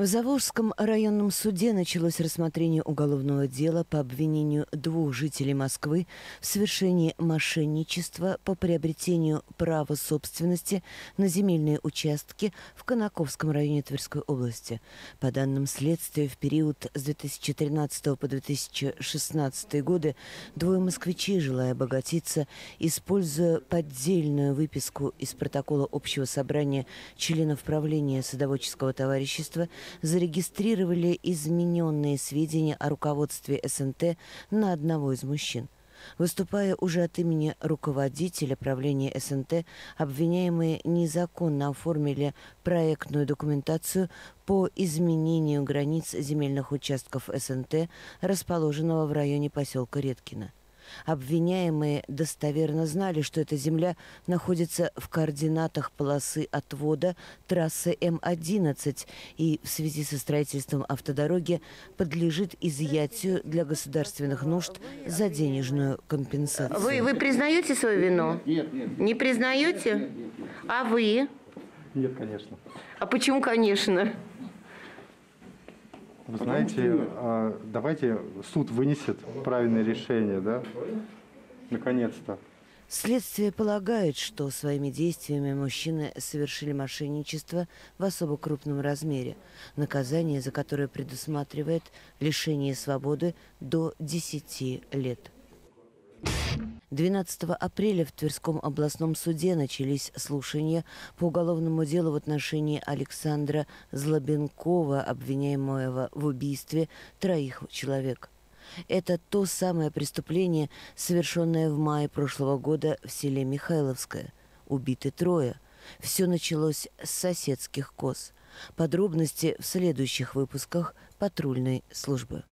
В Заволжском районном суде началось рассмотрение уголовного дела по обвинению двух жителей Москвы в совершении мошенничества по приобретению права собственности на земельные участки в Конаковском районе Тверской области. По данным следствия, в период с 2013 по 2016 годы двое москвичей, желая обогатиться, используя поддельную выписку из протокола общего собрания членов правления садоводческого товарищества, зарегистрировали измененные сведения о руководстве СНТ на одного из мужчин. Выступая уже от имени руководителя правления СНТ, обвиняемые незаконно оформили проектную документацию по изменению границ земельных участков СНТ, расположенного в районе поселка Редкино. Обвиняемые достоверно знали, что эта земля находится в координатах полосы отвода трассы М-11 и в связи со строительством автодороги подлежит изъятию для государственных нужд за денежную компенсацию. Вы, вы признаете свою вину? Нет, нет. Не признаете? А вы? Нет, конечно. А почему, конечно? Вы знаете, а, давайте суд вынесет правильное решение, да? Наконец-то. Следствие полагает, что своими действиями мужчины совершили мошенничество в особо крупном размере, наказание за которое предусматривает лишение свободы до 10 лет. 12 апреля в Тверском областном суде начались слушания по уголовному делу в отношении Александра Злобенкова, обвиняемого в убийстве троих человек. Это то самое преступление, совершенное в мае прошлого года в селе Михайловское. Убиты трое. Все началось с соседских коз. Подробности в следующих выпусках патрульной службы.